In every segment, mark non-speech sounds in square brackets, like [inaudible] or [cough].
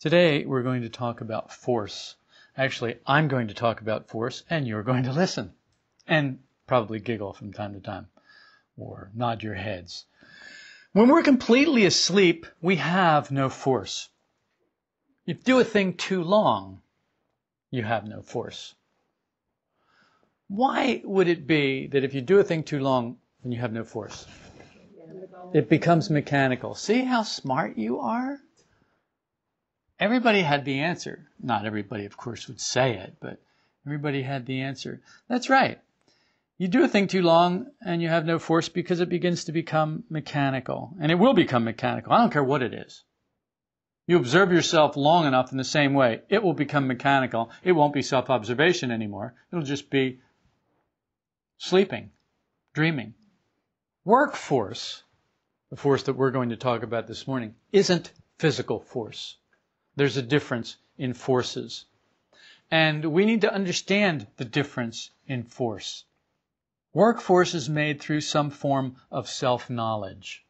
Today we're going to talk about force. Actually, I'm going to talk about force and you're going to listen. And probably giggle from time to time or nod your heads. When we're completely asleep, we have no force. If you do a thing too long, you have no force. Why would it be that if you do a thing too long, then you have no force? It becomes mechanical. See how smart you are? Everybody had the answer. Not everybody, of course, would say it, but everybody had the answer. That's right. You do a thing too long and you have no force because it begins to become mechanical. And it will become mechanical. I don't care what it is. You observe yourself long enough in the same way, it will become mechanical. It won't be self observation anymore. It'll just be sleeping, dreaming. Workforce, the force that we're going to talk about this morning, isn't physical force. There's a difference in forces. And we need to understand the difference in force. Workforce is made through some form of self-knowledge.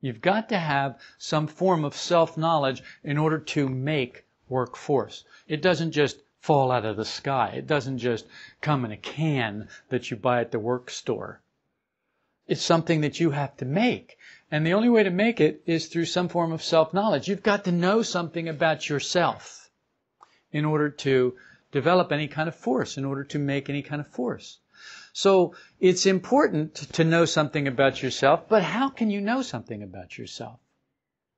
You've got to have some form of self-knowledge in order to make workforce. It doesn't just fall out of the sky. It doesn't just come in a can that you buy at the work store. It's something that you have to make. And the only way to make it is through some form of self-knowledge. You've got to know something about yourself in order to develop any kind of force, in order to make any kind of force. So it's important to know something about yourself, but how can you know something about yourself?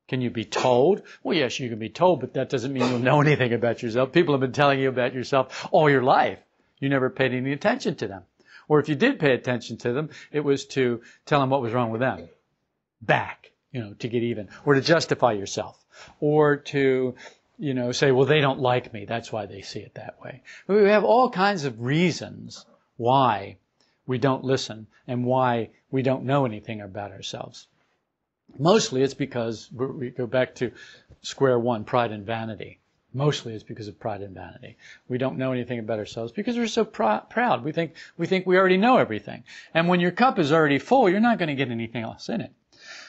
Can you be told? Well, yes, you can be told, but that doesn't mean you'll know anything about yourself. People have been telling you about yourself all your life. You never paid any attention to them. Or if you did pay attention to them, it was to tell them what was wrong with them back, you know, to get even, or to justify yourself, or to, you know, say, well, they don't like me. That's why they see it that way. We have all kinds of reasons why we don't listen and why we don't know anything about ourselves. Mostly it's because we go back to square one, pride and vanity. Mostly it's because of pride and vanity. We don't know anything about ourselves because we're so pr- proud. We think we think we already know everything. And when your cup is already full, you're not going to get anything else in it.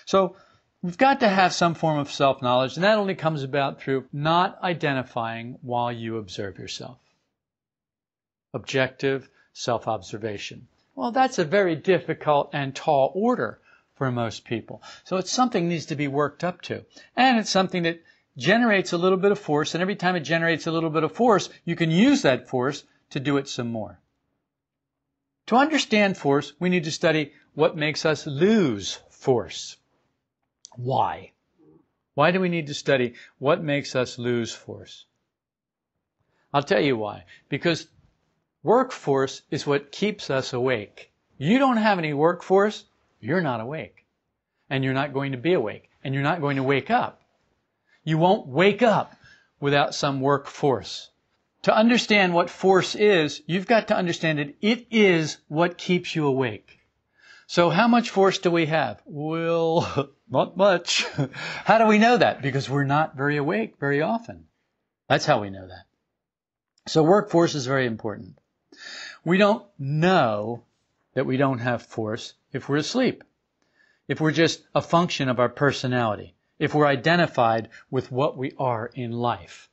So we've got to have some form of self-knowledge, and that only comes about through not identifying while you observe yourself. Objective self-observation. Well, that's a very difficult and tall order for most people. So it's something needs to be worked up to. And it's something that generates a little bit of force, and every time it generates a little bit of force, you can use that force to do it some more. To understand force, we need to study what makes us lose force. Why? Why do we need to study what makes us lose force? I'll tell you why. Because workforce is what keeps us awake. You don't have any workforce, you're not awake. And you're not going to be awake. And you're not going to wake up. You won't wake up without some workforce. To understand what force is, you've got to understand that it is what keeps you awake. So how much force do we have? Well, [laughs] not much. [laughs] how do we know that? Because we're not very awake very often. That's how we know that. So workforce is very important. We don't know that we don't have force if we're asleep. If we're just a function of our personality. If we're identified with what we are in life.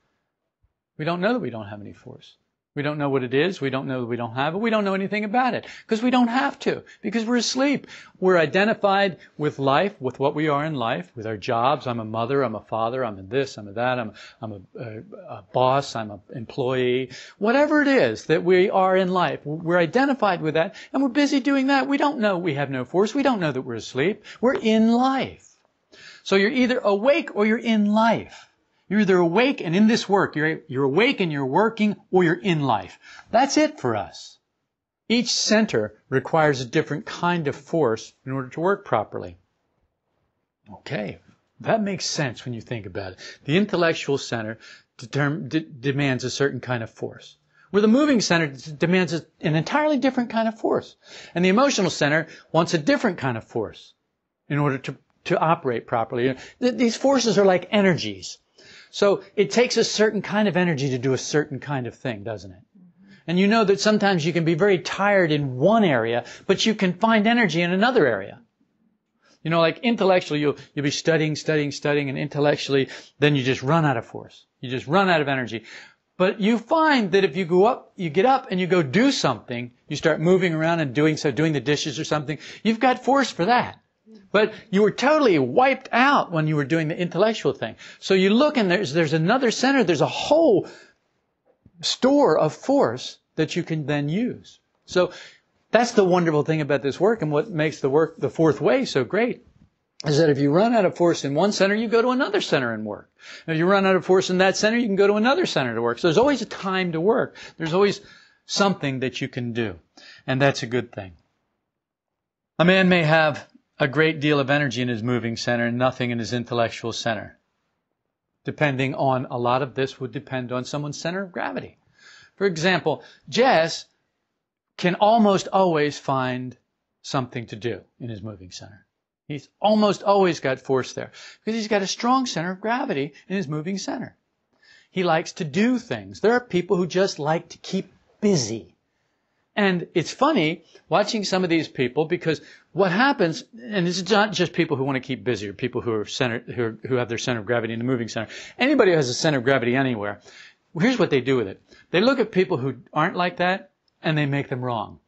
We don't know that we don't have any force. We don't know what it is. We don't know that we don't have it. We don't know anything about it because we don't have to because we're asleep. We're identified with life, with what we are in life, with our jobs. I'm a mother. I'm a father. I'm a this. I'm a that. I'm, I'm a, a, a boss. I'm an employee. Whatever it is that we are in life, we're identified with that and we're busy doing that. We don't know we have no force. We don't know that we're asleep. We're in life. So you're either awake or you're in life. You're either awake and in this work, you're, you're awake and you're working, or you're in life. That's it for us. Each center requires a different kind of force in order to work properly. Okay, that makes sense when you think about it. The intellectual center determ- d- demands a certain kind of force. Where the moving center demands an entirely different kind of force. And the emotional center wants a different kind of force in order to, to operate properly. These forces are like energies. So it takes a certain kind of energy to do a certain kind of thing, doesn't it? And you know that sometimes you can be very tired in one area, but you can find energy in another area. You know, like intellectually, you'll, you'll be studying, studying, studying, and intellectually, then you just run out of force. You just run out of energy. But you find that if you go up, you get up and you go do something, you start moving around and doing so, doing the dishes or something, you've got force for that. But you were totally wiped out when you were doing the intellectual thing. So you look and there's, there's another center, there's a whole store of force that you can then use. So that's the wonderful thing about this work and what makes the work, the fourth way so great is that if you run out of force in one center, you go to another center and work. If you run out of force in that center, you can go to another center to work. So there's always a time to work. There's always something that you can do. And that's a good thing. A man may have a great deal of energy in his moving center and nothing in his intellectual center. Depending on, a lot of this would depend on someone's center of gravity. For example, Jess can almost always find something to do in his moving center. He's almost always got force there because he's got a strong center of gravity in his moving center. He likes to do things. There are people who just like to keep busy. And it's funny watching some of these people because what happens, and it's not just people who want to keep busy or people who are centered, who, are, who have their center of gravity in the moving center. Anybody who has a center of gravity anywhere, here's what they do with it. They look at people who aren't like that and they make them wrong.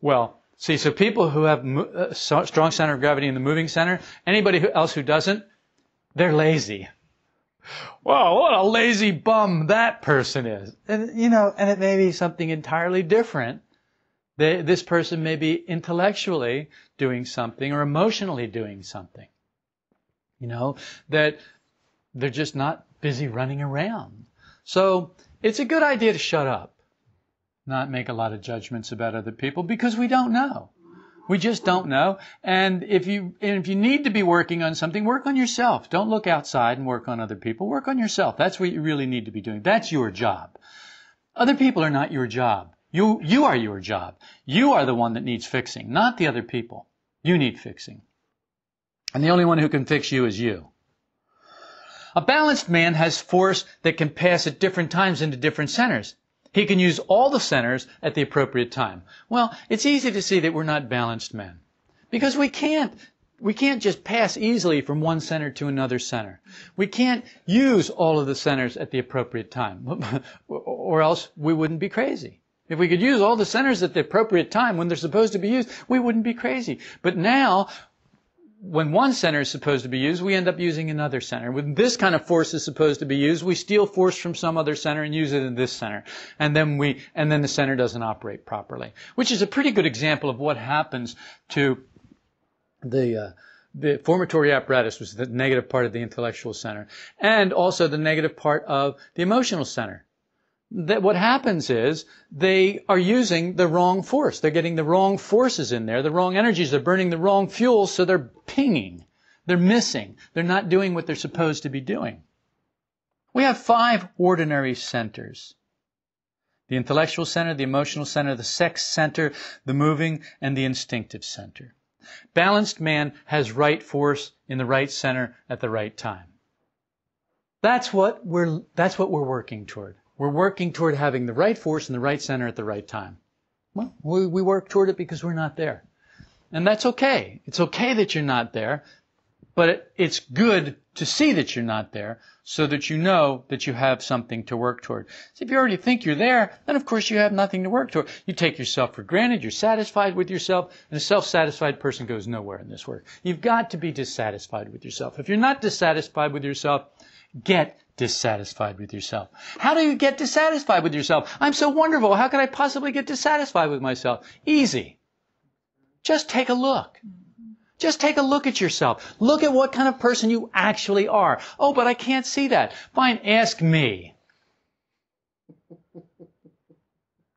Well, See, so people who have a uh, strong center of gravity in the moving center, anybody else who doesn't, they're lazy. Wow, what a lazy bum that person is. And, you know, and it may be something entirely different. They, this person may be intellectually doing something or emotionally doing something. You know, that they're just not busy running around. So it's a good idea to shut up not make a lot of judgments about other people because we don't know. We just don't know. And if you, and if you need to be working on something, work on yourself. Don't look outside and work on other people. Work on yourself. That's what you really need to be doing. That's your job. Other people are not your job. You, you are your job. You are the one that needs fixing, not the other people. You need fixing. And the only one who can fix you is you. A balanced man has force that can pass at different times into different centers. He can use all the centers at the appropriate time. Well, it's easy to see that we're not balanced men. Because we can't, we can't just pass easily from one center to another center. We can't use all of the centers at the appropriate time. [laughs] or else we wouldn't be crazy. If we could use all the centers at the appropriate time when they're supposed to be used, we wouldn't be crazy. But now when one center is supposed to be used, we end up using another center. When this kind of force is supposed to be used, we steal force from some other center and use it in this center. And then we, and then the center doesn't operate properly. Which is a pretty good example of what happens to the, uh, the formatory apparatus, which is the negative part of the intellectual center, and also the negative part of the emotional center that what happens is they are using the wrong force. They're getting the wrong forces in there, the wrong energies. They're burning the wrong fuel, so they're pinging. They're missing. They're not doing what they're supposed to be doing. We have five ordinary centers. The intellectual center, the emotional center, the sex center, the moving, and the instinctive center. Balanced man has right force in the right center at the right time. That's what we're, that's what we're working toward. We're working toward having the right force in the right center at the right time. Well, we, we work toward it because we're not there. And that's okay. It's okay that you're not there, but it, it's good to see that you're not there so that you know that you have something to work toward. See, if you already think you're there, then of course you have nothing to work toward. You take yourself for granted, you're satisfied with yourself, and a self-satisfied person goes nowhere in this work. You've got to be dissatisfied with yourself. If you're not dissatisfied with yourself, get dissatisfied with yourself. How do you get dissatisfied with yourself? I'm so wonderful. How could I possibly get dissatisfied with myself? Easy. Just take a look. Just take a look at yourself. Look at what kind of person you actually are. Oh, but I can't see that. Fine, ask me.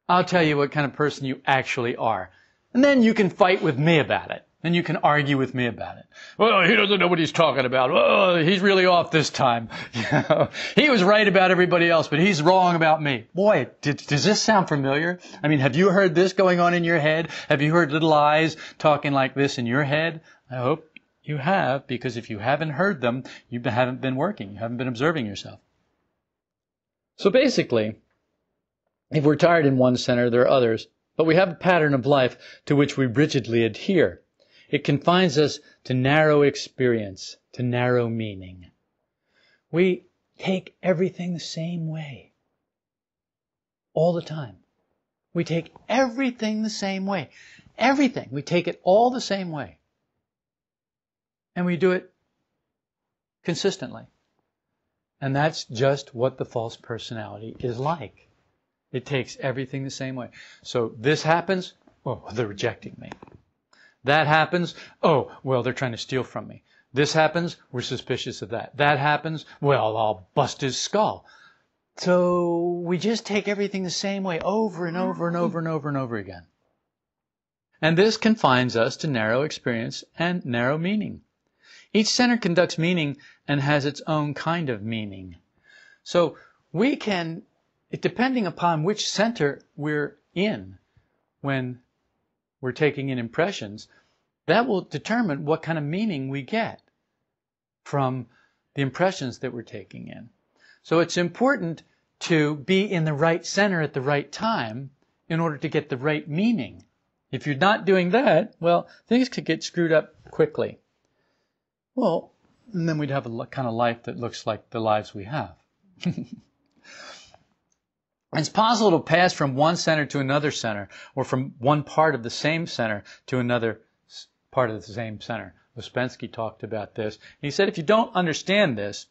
I'll tell you what kind of person you actually are. And then you can fight with me about it. Then you can argue with me about it. Well, he doesn't know what he's talking about. Oh, he's really off this time. [laughs] he was right about everybody else, but he's wrong about me. Boy, did, does this sound familiar? I mean, have you heard this going on in your head? Have you heard little I's talking like this in your head? I hope you have, because if you haven't heard them, you haven't been working. You haven't been observing yourself. So basically, if we're tired in one center, there are others, but we have a pattern of life to which we rigidly adhere. It confines us to narrow experience, to narrow meaning. We take everything the same way. All the time. We take everything the same way. Everything. We take it all the same way. And we do it consistently. And that's just what the false personality is like. It takes everything the same way. So this happens, oh, they're rejecting me. That happens, oh, well, they're trying to steal from me. This happens, we're suspicious of that. That happens, well, I'll bust his skull. So we just take everything the same way over and over and over and over and over again. And this confines us to narrow experience and narrow meaning. Each center conducts meaning and has its own kind of meaning. So we can, depending upon which center we're in when we're taking in impressions, that will determine what kind of meaning we get from the impressions that we're taking in. So it's important to be in the right center at the right time in order to get the right meaning. If you're not doing that, well, things could get screwed up quickly. Well, and then we'd have a kind of life that looks like the lives we have. [laughs] it's possible to pass from one center to another center, or from one part of the same center to another part of the same center. Ouspensky talked about this. He said if you don't understand this,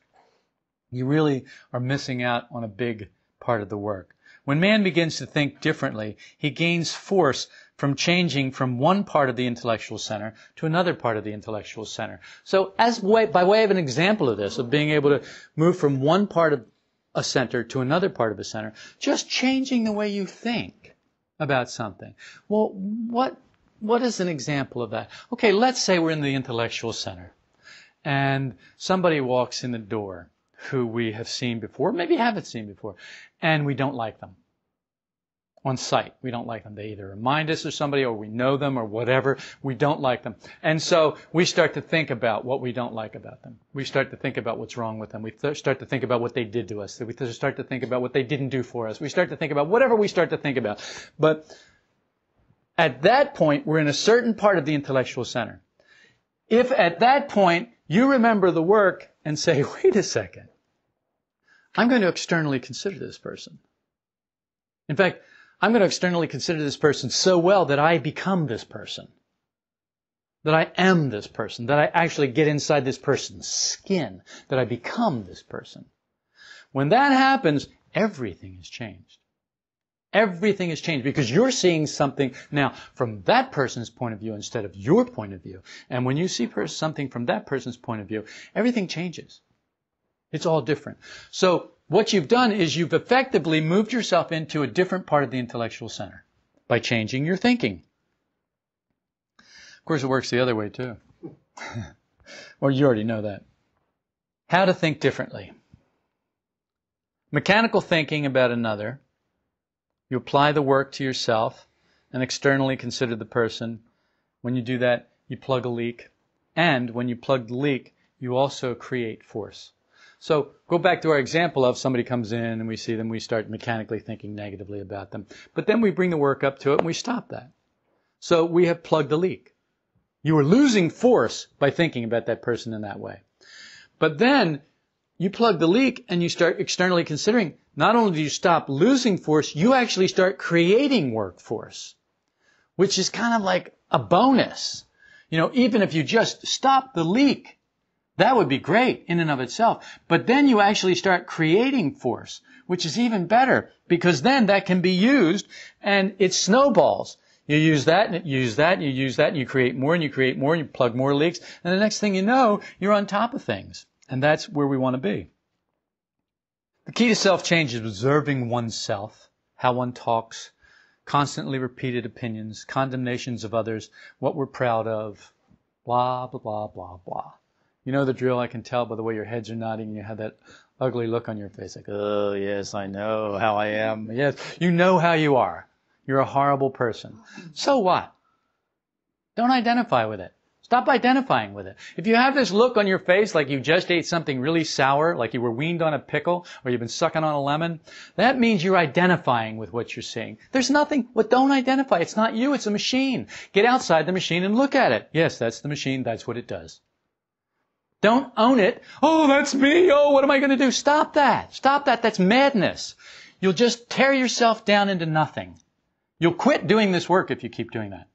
you really are missing out on a big part of the work. When man begins to think differently, he gains force from changing from one part of the intellectual center to another part of the intellectual center. So as way, by way of an example of this, of being able to move from one part of a center to another part of a center, just changing the way you think about something. Well, what, what is an example of that? Okay, let's say we're in the intellectual center and somebody walks in the door who we have seen before, maybe haven't seen before, and we don't like them on sight. We don't like them. They either remind us of somebody or we know them or whatever. We don't like them. And so we start to think about what we don't like about them. We start to think about what's wrong with them. We th- start to think about what they did to us. We th- start to think about what they didn't do for us. We start to think about whatever we start to think about. But at that point, we're in a certain part of the intellectual center. If at that point you remember the work and say, [laughs] wait a second, I'm going to externally consider this person. In fact, I'm going to externally consider this person so well that I become this person. That I am this person. That I actually get inside this person's skin. That I become this person. When that happens, everything has changed. Everything has changed because you're seeing something now from that person's point of view instead of your point of view. And when you see something from that person's point of view, everything changes. It's all different. So what you've done is you've effectively moved yourself into a different part of the intellectual center by changing your thinking. Of course, it works the other way too. [laughs] well, you already know that. How to think differently. Mechanical thinking about another. You apply the work to yourself and externally consider the person. When you do that, you plug a leak. And when you plug the leak, you also create force. So go back to our example of somebody comes in and we see them, we start mechanically thinking negatively about them. But then we bring the work up to it and we stop that. So we have plugged the leak. You are losing force by thinking about that person in that way. But then you plug the leak and you start externally considering, not only do you stop losing force, you actually start creating workforce, which is kind of like a bonus. You know, even if you just stop the leak, that would be great in and of itself. But then you actually start creating force, which is even better because then that can be used and it snowballs. You use that and you use that and you use that and you create more and you create more and you plug more leaks. And the next thing you know, you're on top of things. And that's where we want to be. The key to self-change is observing oneself, how one talks, constantly repeated opinions, condemnations of others, what we're proud of, blah, blah, blah, blah, blah. You know the drill. I can tell by the way your heads are nodding. And you have that ugly look on your face, like, oh yes, I know how I am. Yes, you know how you are. You're a horrible person. So what? Don't identify with it. Stop identifying with it. If you have this look on your face like you just ate something really sour, like you were weaned on a pickle, or you've been sucking on a lemon, that means you're identifying with what you're seeing. There's nothing, what don't identify. It's not you, it's a machine. Get outside the machine and look at it. Yes, that's the machine, that's what it does. Don't own it. Oh, that's me. Oh, what am I going to do? Stop that. Stop that. That's madness. You'll just tear yourself down into nothing. You'll quit doing this work if you keep doing that.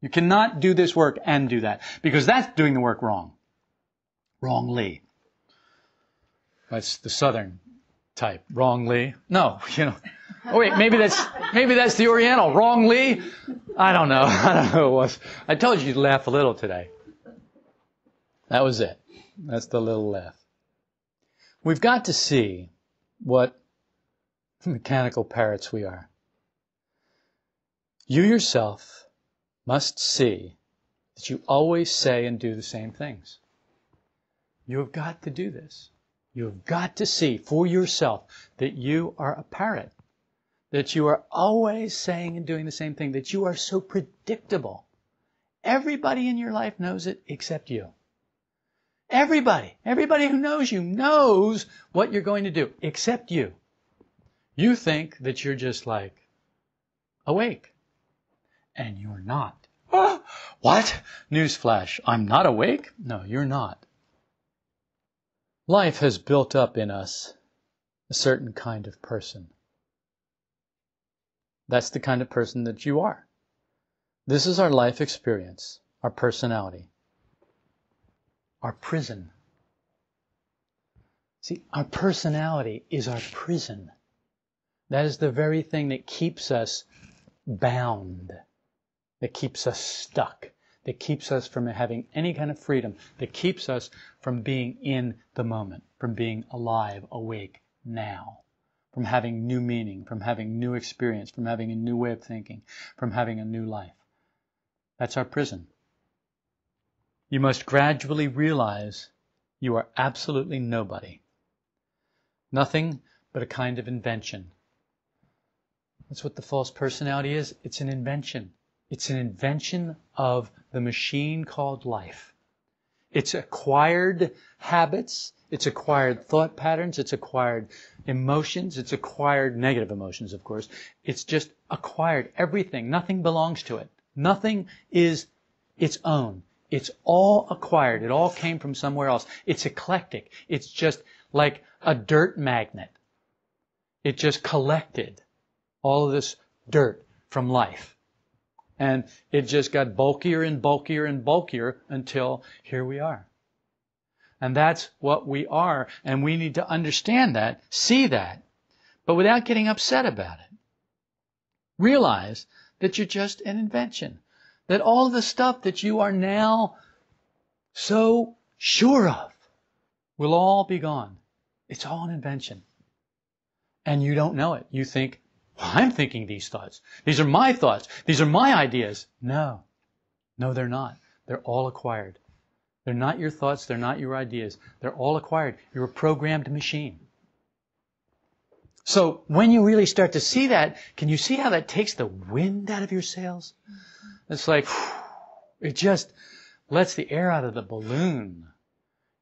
You cannot do this work and do that because that's doing the work wrong. Wrongly. That's the southern type. Wrongly. No, [laughs] you know. Oh wait, maybe that's maybe that's the Oriental. Wrongly. I don't know. [laughs] I don't know what it was. I told you to laugh a little today. That was it. That's the little laugh. We've got to see what mechanical parrots we are. You yourself must see that you always say and do the same things. You have got to do this. You have got to see for yourself that you are a parrot, that you are always saying and doing the same thing, that you are so predictable. Everybody in your life knows it except you. Everybody, everybody who knows you knows what you're going to do except you. You think that you're just like awake and you're not. Oh, what? Newsflash. I'm not awake? No, you're not. Life has built up in us a certain kind of person. That's the kind of person that you are. This is our life experience, our personality, our prison. See, our personality is our prison. That is the very thing that keeps us bound that keeps us stuck, that keeps us from having any kind of freedom, that keeps us from being in the moment, from being alive, awake now, from having new meaning, from having new experience, from having a new way of thinking, from having a new life. That's our prison. You must gradually realize you are absolutely nobody. Nothing but a kind of invention. That's what the false personality is. It's an invention. It's an invention of the machine called life. It's acquired habits, it's acquired thought patterns, it's acquired emotions, it's acquired negative emotions, of course. It's just acquired everything. Nothing belongs to it. Nothing is its own. It's all acquired. It all came from somewhere else. It's eclectic. It's just like a dirt magnet. It just collected all of this dirt from life. And it just got bulkier and bulkier and bulkier until here we are. And that's what we are. And we need to understand that, see that, but without getting upset about it. Realize that you're just an invention. That all the stuff that you are now so sure of will all be gone. It's all an invention. And you don't know it. You think, well, I'm thinking these thoughts. These are my thoughts. These are my ideas. No. No, they're not. They're all acquired. They're not your thoughts. They're not your ideas. They're all acquired. You're a programmed machine. So when you really start to see that, can you see how that takes the wind out of your sails? It's like, it just lets the air out of the balloon.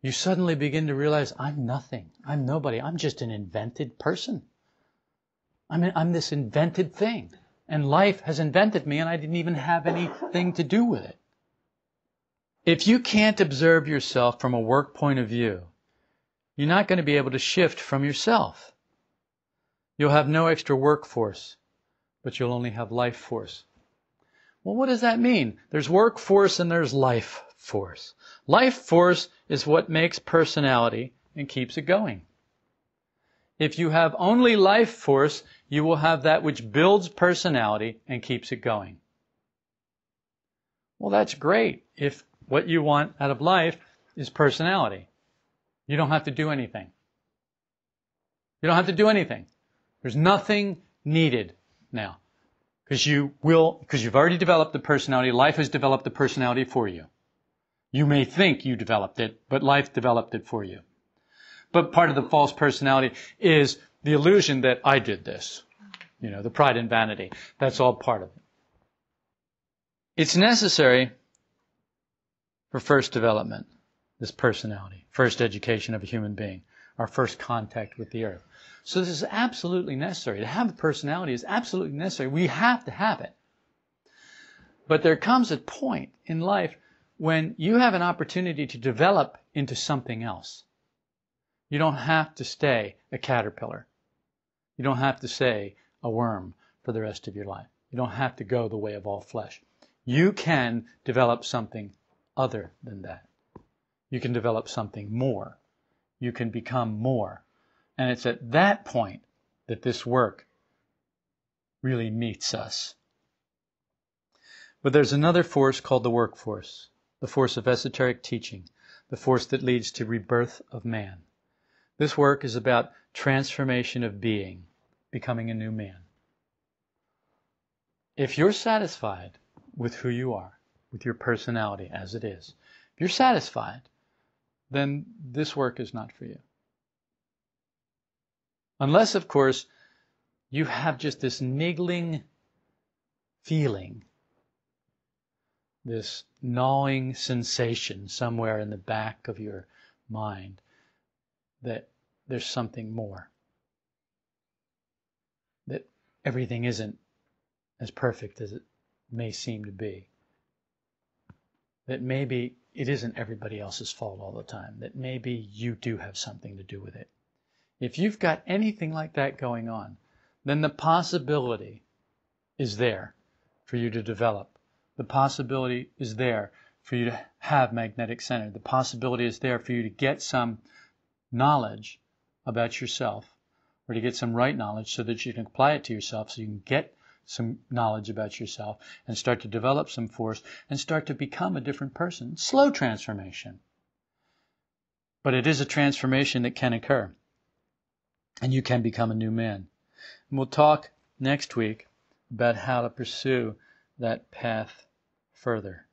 You suddenly begin to realize, I'm nothing. I'm nobody. I'm just an invented person. I mean, I'm this invented thing. And life has invented me and I didn't even have anything to do with it. If you can't observe yourself from a work point of view, you're not going to be able to shift from yourself. You'll have no extra workforce, but you'll only have life force. Well, what does that mean? There's workforce and there's life force. Life force is what makes personality and keeps it going. If you have only life force, you will have that which builds personality and keeps it going. Well, that's great if what you want out of life is personality. You don't have to do anything. You don't have to do anything. There's nothing needed now. Because you will, because you've already developed the personality, life has developed the personality for you. You may think you developed it, but life developed it for you. But part of the false personality is the illusion that I did this. You know, the pride and vanity. That's all part of it. It's necessary for first development, this personality, first education of a human being, our first contact with the earth. So this is absolutely necessary. To have the personality is absolutely necessary. We have to have it. But there comes a point in life when you have an opportunity to develop into something else. You don't have to stay a caterpillar. You don't have to stay a worm for the rest of your life. You don't have to go the way of all flesh. You can develop something other than that. You can develop something more. You can become more. And it's at that point that this work really meets us. But there's another force called the workforce, the force of esoteric teaching, the force that leads to rebirth of man. This work is about transformation of being, becoming a new man. If you're satisfied with who you are, with your personality as it is, if you're satisfied, then this work is not for you. Unless, of course, you have just this niggling feeling, this gnawing sensation somewhere in the back of your mind that there's something more. That everything isn't as perfect as it may seem to be. That maybe it isn't everybody else's fault all the time. That maybe you do have something to do with it. If you've got anything like that going on, then the possibility is there for you to develop. The possibility is there for you to have magnetic center. The possibility is there for you to get some knowledge about yourself or to get some right knowledge so that you can apply it to yourself so you can get some knowledge about yourself and start to develop some force and start to become a different person. Slow transformation. But it is a transformation that can occur and you can become a new man. And we'll talk next week about how to pursue that path further.